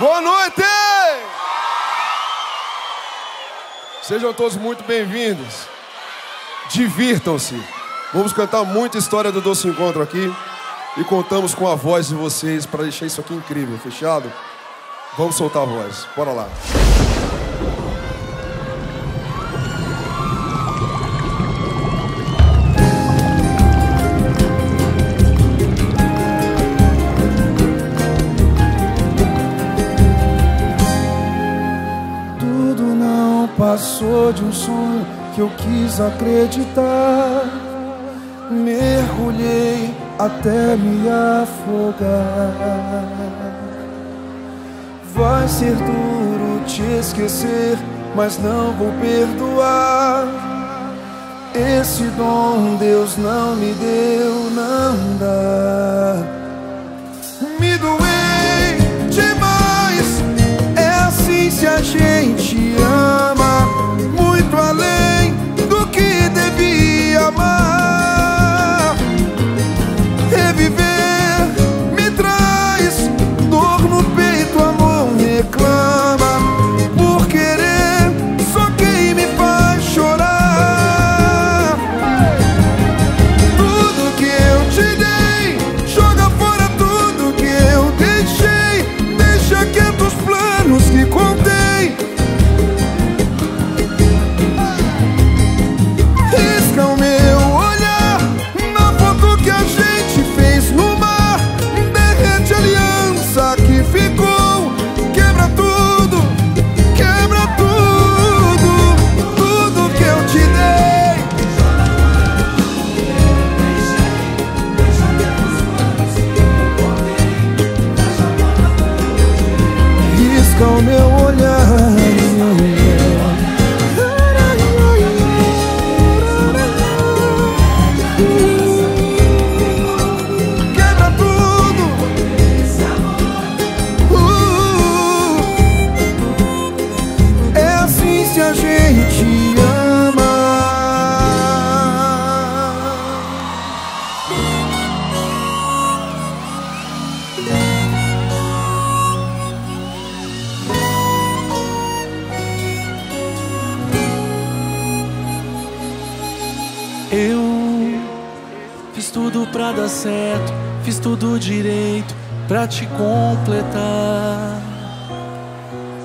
Boa noite! Sejam todos muito bem-vindos. Divirtam-se. Vamos cantar muita história do Doce Encontro aqui. E contamos com a voz de vocês para deixar isso aqui incrível, fechado? Vamos soltar a voz. Bora lá. Passou de um sonho que eu quis acreditar. Mergulhei até me afogar. Vai ser duro te esquecer, mas não vou perdoar. Esse dom Deus não me deu, não dá. Me doei demais. É assim se a gente ama, certo, fiz tudo direito pra te completar.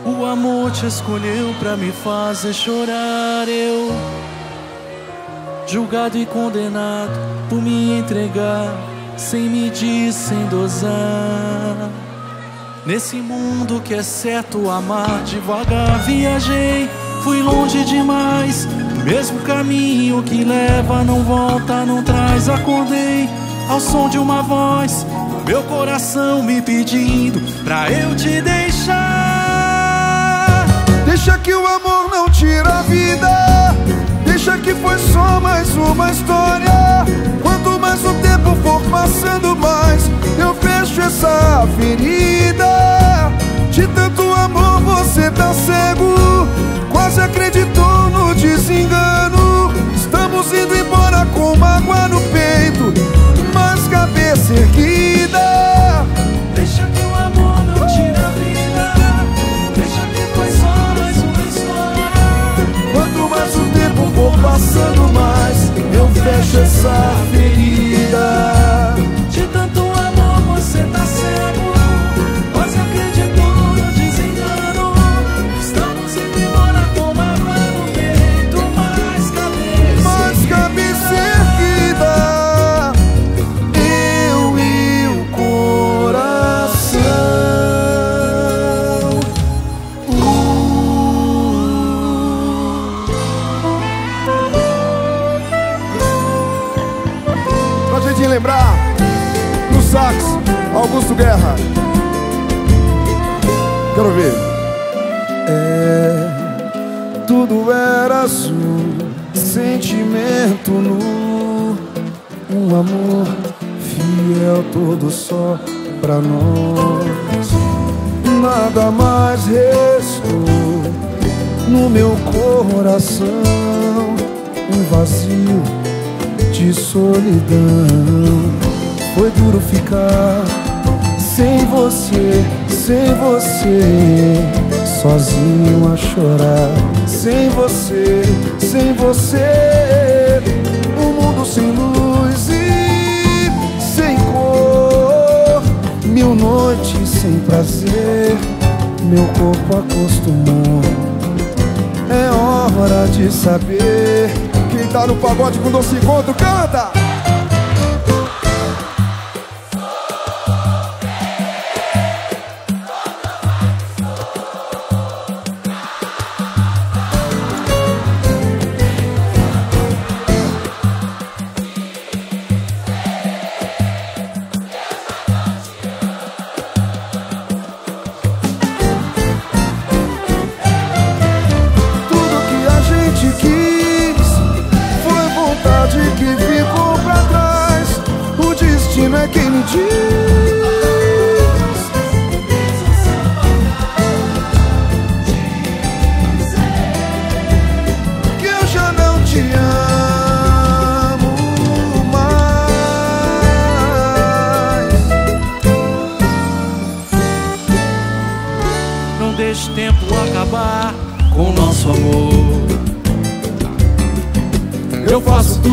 O amor te escolheu pra me fazer chorar. Eu, julgado e condenado por me entregar, sem medir, sem dosar. Nesse mundo que é certo amar devagar, viajei, fui longe demais. Mesmo caminho que leva, não volta, não traz. Acordei ao som de uma voz, meu coração me pedindo pra eu te deixar. Deixa que o amor não tira a vida. Deixa que foi só mais uma história. Quanto mais o tempo for passando, mais eu fecho essa ferida. De tanto amor você tá cego. Quase acreditou no desengano. Estamos indo embora com mágoa no peito, cabeça erguida. Deixa que o amor não tira a vida. Deixa que foi só mais uma história. Quanto mais o tempo for passando, mais sax, Augusto Guerra. Quero ver. É, tudo era azul, sentimento nu, um amor fiel todo só pra nós. Nada mais restou no meu coração, um vazio de solidão. Foi duro ficar sem você, Sem você, sozinho a chorar. Sem você, sem você, um mundo sem luz e sem cor. Mil noites sem prazer, meu corpo acostumou. É hora de saber. Quem tá no pagode com doce encontro, canta!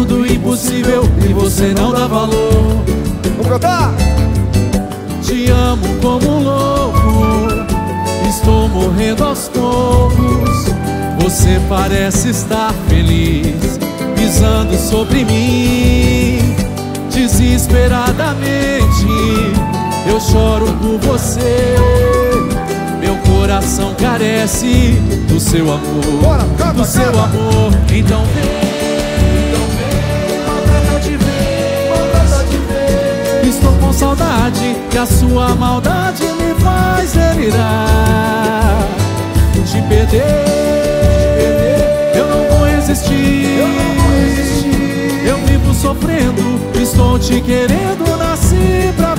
Tudo impossível e você não dá valor. Vamos cantar! Te amo como um louco, estou morrendo aos poucos. Você parece estar feliz, pisando sobre mim. Desesperadamente, eu choro por você. Meu coração carece do seu amor, Bora, canta, do seu canta. amor. Então vem, Estou com saudade que a sua maldade me faz delirar. Te perder, eu não vou resistir. Eu vivo sofrendo, estou te querendo, nasci pra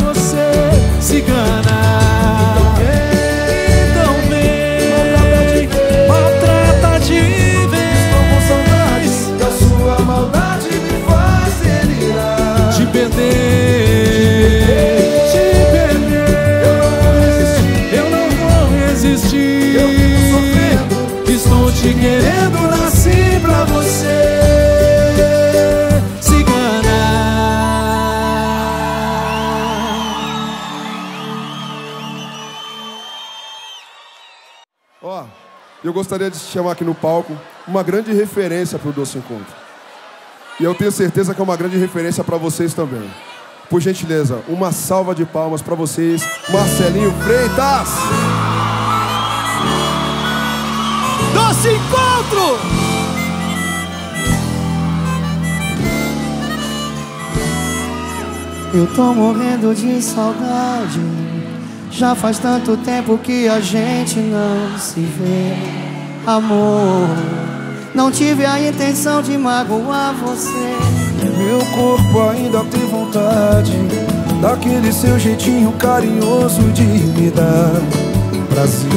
Ó, eu gostaria de te chamar aqui no palco uma grande referência pro Doce Encontro. E eu tenho certeza que é uma grande referência para vocês também. Por gentileza, uma salva de palmas para vocês, Marcelinho Freitas! Doce Encontro! Eu tô morrendo de saudade. Já faz tanto tempo que a gente não se vê. Amor, não tive a intenção de magoar você. Meu corpo ainda tem vontade daquele seu jeitinho carinhoso de me dar prazer.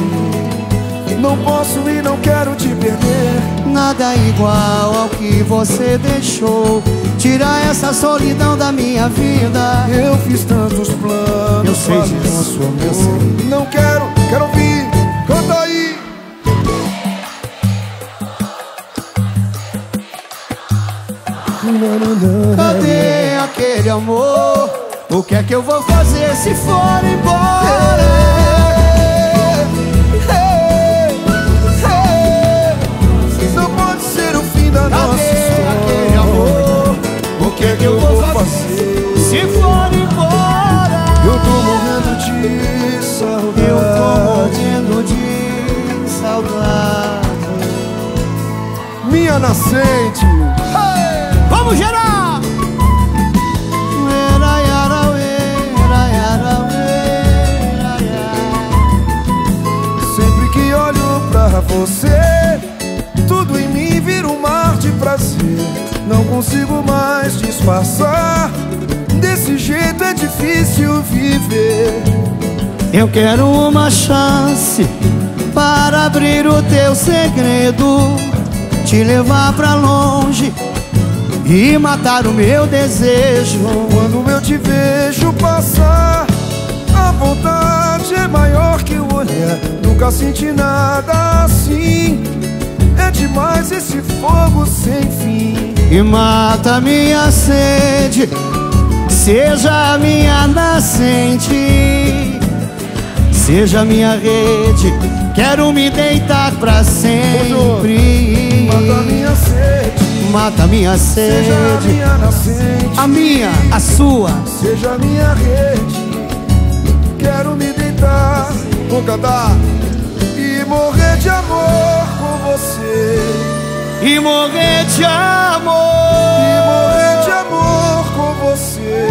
Não posso e não quero te perder. Nada igual ao que você deixou. Tirar essa solidão da minha vida. Eu fiz tantos planos. Eu sei disso, eu sei. Não quero, quero ouvir. Canta aí! Cadê aquele amor? O que é que eu vou fazer se for embora? Da nossa história. amor? O que é que eu vou fazer se for embora? Eu tô morrendo de saudade. Eu tô morrendo de saudade. Minha nascente! Vamos gerar! Sempre que olho pra você, prazer. Não consigo mais disfarçar. Desse jeito é difícil viver. Eu quero uma chance para abrir o teu segredo, te levar pra longe e matar o meu desejo. Quando eu te vejo passar, a vontade é maior que Nunca senti nada assim. É demais esse fogo sem fim. E mata minha sede, seja minha nascente, seja minha rede. Quero me deitar pra sempre. Mata minha sede, Mata minha seja a sede, minha nascente. a minha, a sua. Seja a minha rede. Quero me deitar Vou cantar. e morrer de amor. E morrer de amor. E morrer de amor com você.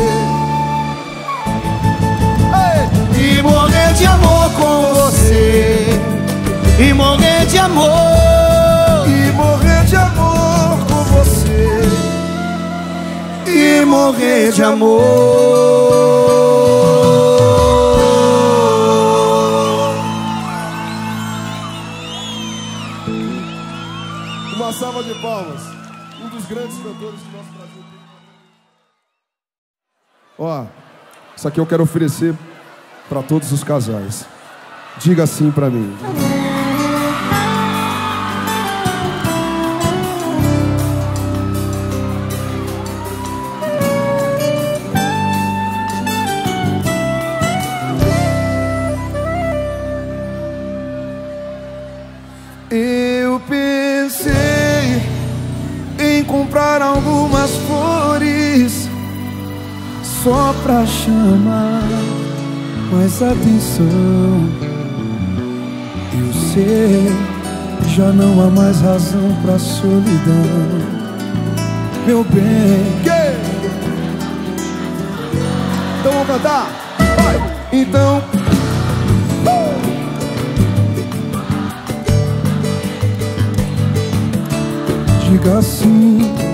Ei! E morrer de amor com você. E morrer de amor. E morrer de amor com você. E morrer de amor. De palmas. Um dos grandes cantores que nosso Brasil. Ó, isso aqui eu quero oferecer para todos os casais. Diga assim para mim. Só pra chamar mais atenção. Eu sei, já não há mais razão pra solidão. Meu bem, Então vamos cantar. então. Diga assim.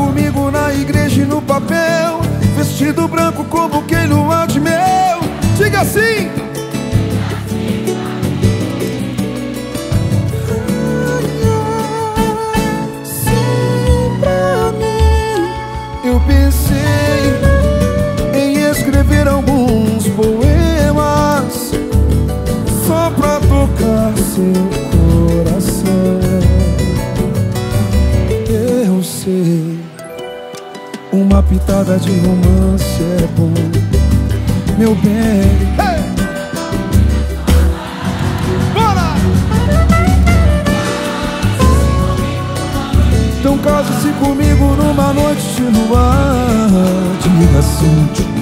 Comigo na igreja e no papel. Vestido branco com buquê lua de mel. Diga assim. Eu pensei em escrever alguns poemas só pra tocar seu uma pitada de romance é bom, meu bem. Bora! Então case-se comigo numa noite de luar. Diga assim,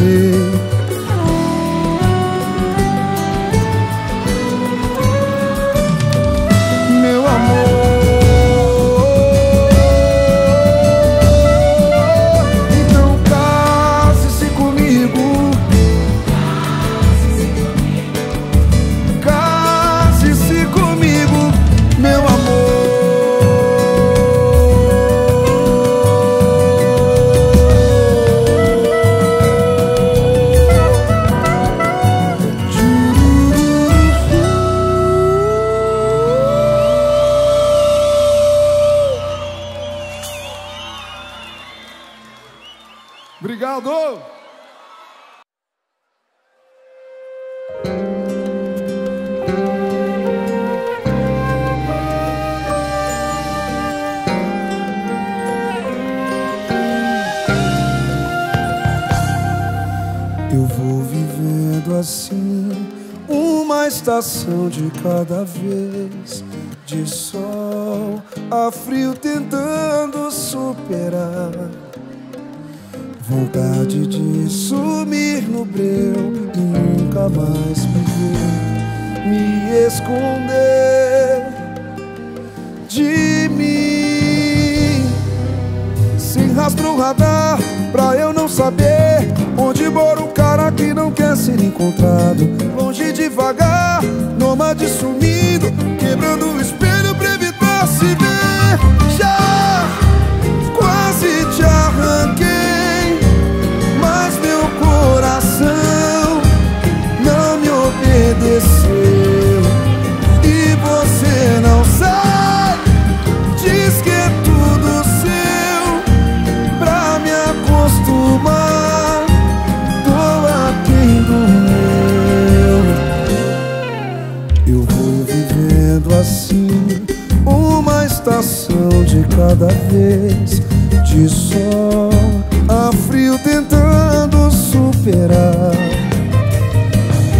te assim, uma estação de cada vez. De sol a frio tentando superar. Vontade de sumir no breu e nunca mais me ver, me esconder de mim. Sem rastro radar, pra eu não saber onde mora o cara que não quer ser encontrado. Longe devagar, nômade sumido, quebrando o espelho de cada vez. De sol a frio tentando superar.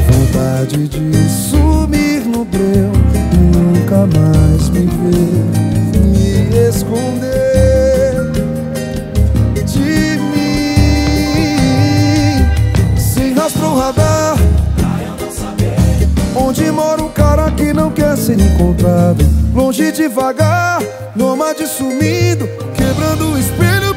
Vontade de sumir no breu e nunca mais me ver, me esconder de mim. Sem rastro radar, onde mora um cara que não quer ser encontrado. Longe devagar, nômade sumido, quebrando o espelho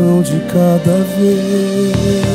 de cada vez.